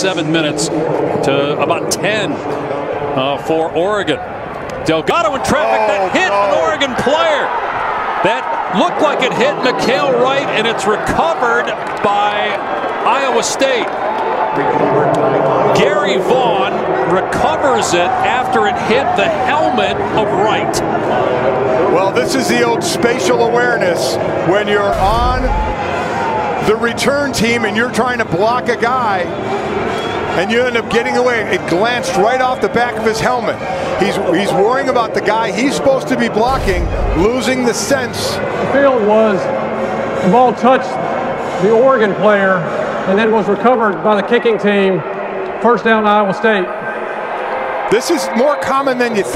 seven minutes to about 10 uh, for Oregon. Delgado in traffic that Oh, hit an. Oregon player. That looked like it hit Mykael Wright, and it's recovered by Iowa State. Gary Vaughn recovers it after it hit the helmet of Wright. Well, this is the old spatial awareness when you're on the return team and you're trying to block a guy and you end up getting away. It glanced right off the back of his helmet. He's he's worrying about the guy he's supposed to be blocking losing the sense. The field was the ball touched the Oregon player and then was recovered by the kicking team. First down, Iowa State. This is more common than you think.